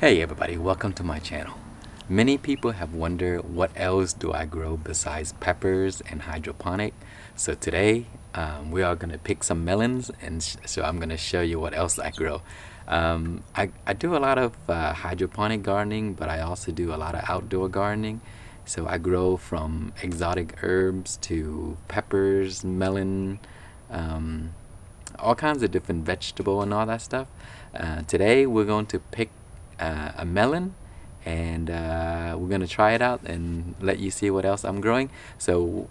Hey everybody, welcome to my channel. Many people have wondered what else do I grow besides peppers and hydroponic. So today um, we are going to pick some melons and so I'm going to show you what else I grow. Um, I, I do a lot of uh, hydroponic gardening but I also do a lot of outdoor gardening. So I grow from exotic herbs to peppers, melon, um, all kinds of different vegetable and all that stuff. Uh, today we're going to pick uh, a melon and uh, we're gonna try it out and let you see what else I'm growing. So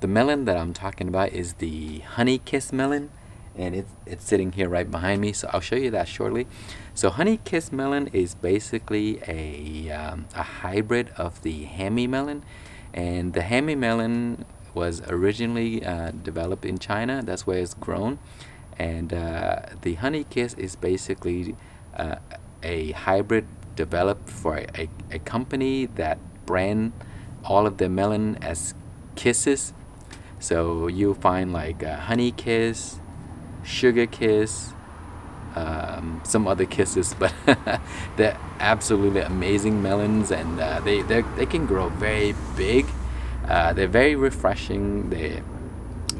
the melon that I'm talking about is the honey kiss melon and it's, it's sitting here right behind me so I'll show you that shortly. So honey kiss melon is basically a, um, a hybrid of the Hami melon and the Hami melon was originally uh, developed in China that's where it's grown and uh, the honey kiss is basically uh, a hybrid developed for a, a company that brand all of the melon as kisses. So you'll find like honey kiss sugar kiss um, some other kisses but they're absolutely amazing melons and uh, they they can grow very big. Uh, they're very refreshing. They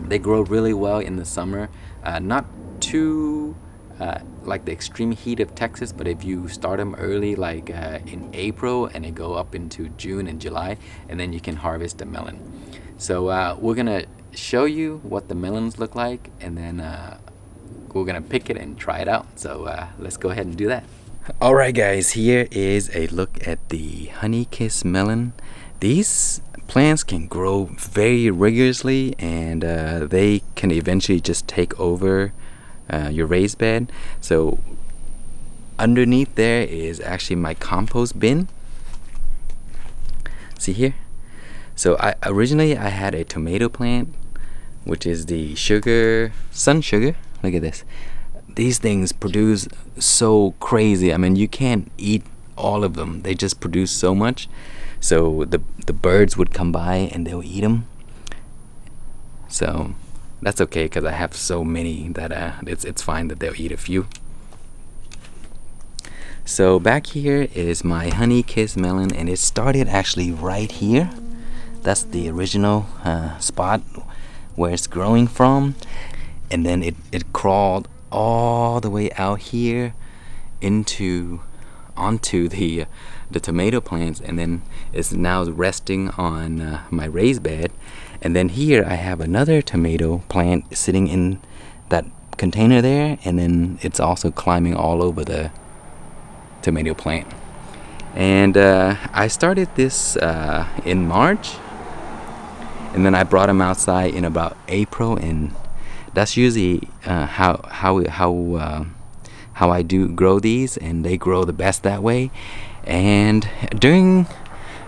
they grow really well in the summer. Uh, not too uh, like the extreme heat of Texas, but if you start them early, like uh, in April, and they go up into June and July, and then you can harvest the melon. So uh, we're gonna show you what the melons look like, and then uh, we're gonna pick it and try it out. So uh, let's go ahead and do that. Alright guys, here is a look at the honey kiss melon. These plants can grow very rigorously and uh, they can eventually just take over uh, your raised bed. So underneath there is actually my compost bin. See here? So I originally I had a tomato plant, which is the sugar, sun sugar. Look at this. These things produce so crazy. I mean, you can't eat all of them. They just produce so much. So the the birds would come by and they'll eat them. So that's okay because I have so many that uh, it's, it's fine that they'll eat a few. So back here is my honey kiss melon and it started actually right here. That's the original uh, spot where it's growing from. And then it, it crawled all the way out here into onto the the tomato plants and then it's now resting on uh, my raised bed and then here I have another tomato plant sitting in that container there and then it's also climbing all over the tomato plant. And uh, I started this uh, in March and then I brought them outside in about April and that's usually uh, how how how uh, how I do grow these and they grow the best that way. And during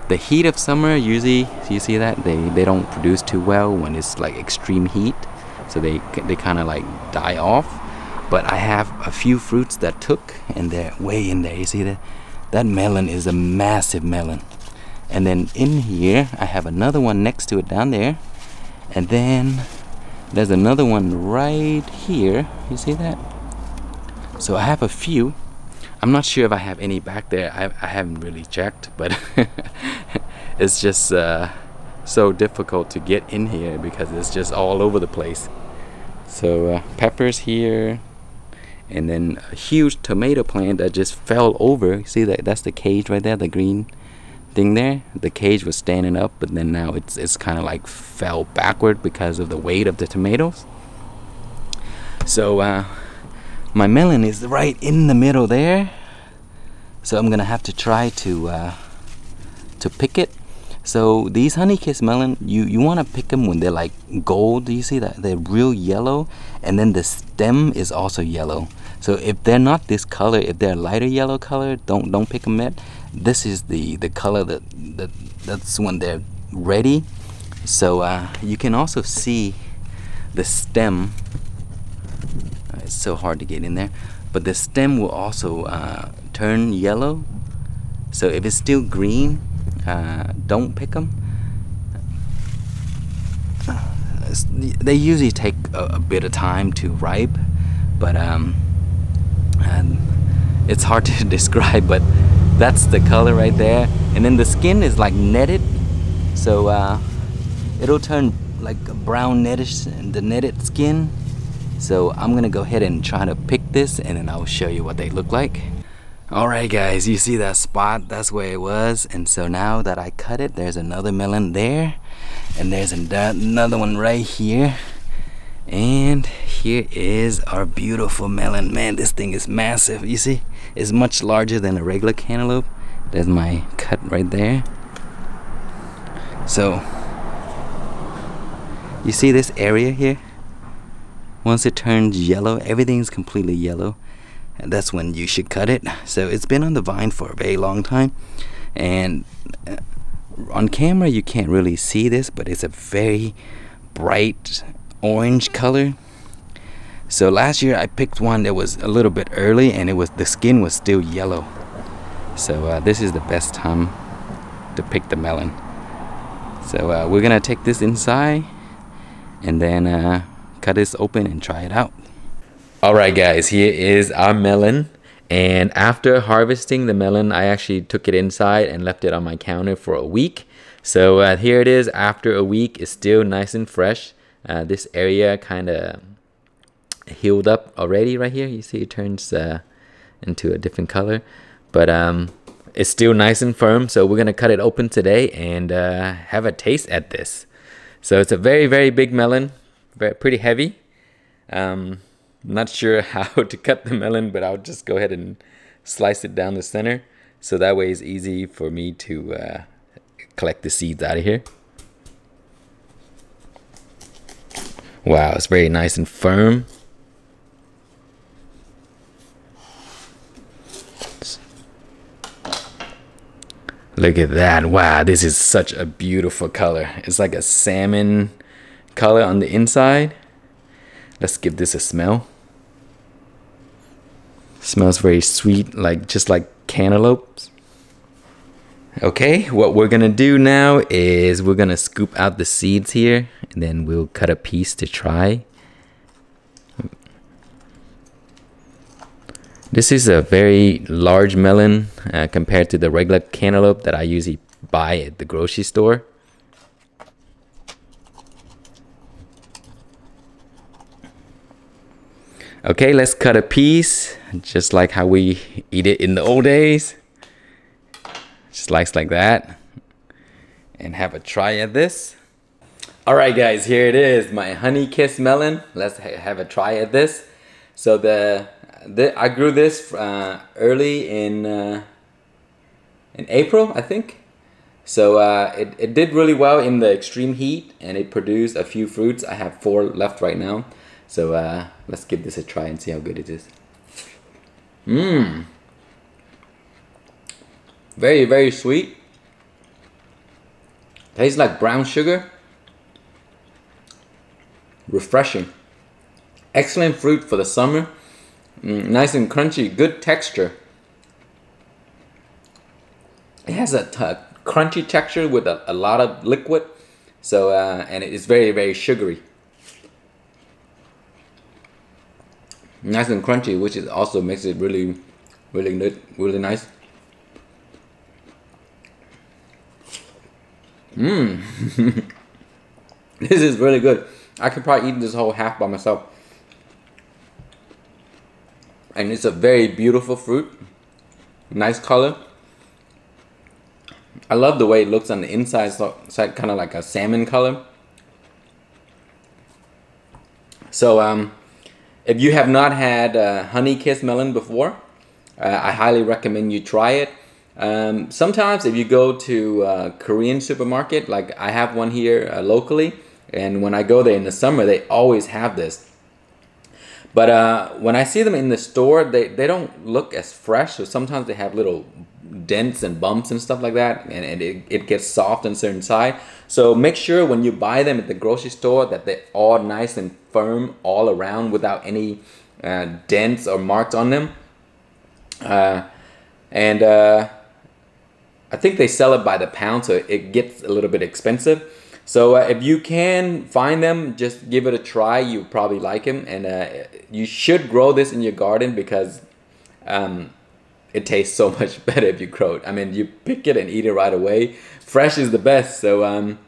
the heat of summer usually you see that they they don't produce too well when it's like extreme heat so they they kind of like die off. But I have a few fruits that took and they're way in there you see that? That melon is a massive melon. And then in here I have another one next to it down there. And then there's another one right here you see that? So I have a few I'm not sure if I have any back there. I, I haven't really checked, but it's just uh, so difficult to get in here because it's just all over the place. So uh, peppers here, and then a huge tomato plant that just fell over. See that? That's the cage right there, the green thing there. The cage was standing up, but then now it's it's kind of like fell backward because of the weight of the tomatoes. So. Uh, my melon is right in the middle there. So I'm gonna have to try to uh, to pick it. So these honey kiss melon you you want to pick them when they're like gold Do you see that? They're real yellow and then the stem is also yellow. So if they're not this color if they're lighter yellow color don't don't pick them yet. This is the the color that, that that's when they're ready. So uh, you can also see the stem so hard to get in there but the stem will also uh, turn yellow. So if it's still green uh, don't pick them they usually take a, a, bit of time to ripe but um, it's hard to describe but that's the color right there. And then the skin is like netted. So uh, it'll turn like a brown nettish the netted skin so I'm gonna go ahead and try to pick this and then I'll show you what they look like Alright guys, you see that spot? That's where it was. And so now that I cut it, there's another melon there. And there's another one right here. And here is our beautiful melon. Man, this thing is massive. You see? It's much larger than a regular cantaloupe. There's my cut right there. So, you see this area here? Once it turns yellow, everything's completely yellow. And that's when you should cut it. So it's been on the vine for a very long time. And uh, on camera you can't really see this but it's a very bright orange color. So last year I picked one that was a little bit early and it was the skin was still yellow. So uh, this is the best time to pick the melon. So uh, we're gonna take this inside and then uh, cut this open and try it out Alright guys, here is our melon. And after harvesting the melon, I actually took it inside and left it on my counter for a week. So uh, here it is after a week. It's still nice and fresh. Uh, this area kind of healed up already right here. You see it turns uh, into a different color. But um, it's still nice and firm. So we're going to cut it open today and uh, have a taste at this. So it's a very, very big melon. Very, pretty heavy. Um, not sure how to cut the melon, but I'll just go ahead and slice it down the center. So that way it's easy for me to uh, collect the seeds out of here. Wow, it's very nice and firm. Look at that. Wow, this is such a beautiful color. It's like a salmon color on the inside. Let's give this a smell. Smells very sweet, like just like cantaloupes. Okay, what we're gonna do now is we're gonna scoop out the seeds here and then we'll cut a piece to try. This is a very large melon uh, compared to the regular cantaloupe that I usually buy at the grocery store. Okay, let's cut a piece, just like how we eat it in the old days. Slice like that. And have a try at this. Alright guys, here it is, my honey kiss melon. Let's ha have a try at this. So the, the I grew this uh, early in uh, in April, I think. So uh, it, it did really well in the extreme heat and it produced a few fruits. I have four left right now. So uh, let's give this a try and see how good it is. Mmm. Very, very sweet. Tastes like brown sugar. Refreshing. Excellent fruit for the summer. Mm, nice and crunchy, good texture. It has a crunchy texture with a, a, lot of liquid. So, uh, and it is very, very sugary. Nice and crunchy, which is also makes it really, really good, really nice. Mmm. this is really good. I could probably eat this whole half by myself. And it's a very beautiful fruit. Nice color. I love the way it looks on the inside. So like kind of like a salmon color. So um, if you have not had uh, honey kiss melon before, uh, I highly recommend you try it. Um, sometimes if you go to uh, Korean supermarket, like I have one here uh, locally, and when I go there in the summer, they always have this. But uh, when I see them in the store, they, they don't look as fresh. So sometimes they have little dents and bumps and stuff like that and, and it, it gets soft on certain side. So make sure when you buy them at the grocery store that they're all nice and firm all around without any uh, dents or marks on them. Uh, and uh, I think they sell it by the pound so it gets a little bit expensive. So uh, if you can find them just give it a try. You probably like them and uh, you should grow this in your garden because um, it tastes so much better if you grow it. I mean, you pick it and eat it right away. Fresh is the best. So um,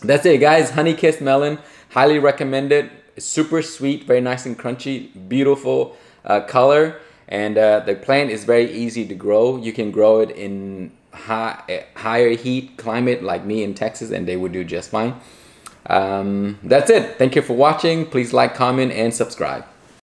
that's it, guys. Honey Kiss Melon, highly recommend it. It's super sweet, very nice and crunchy, beautiful uh, color, and uh, the plant is very easy to grow. You can grow it in high, higher heat climate like me in Texas, and they would do just fine. Um, that's it. Thank you for watching. Please like, comment, and subscribe.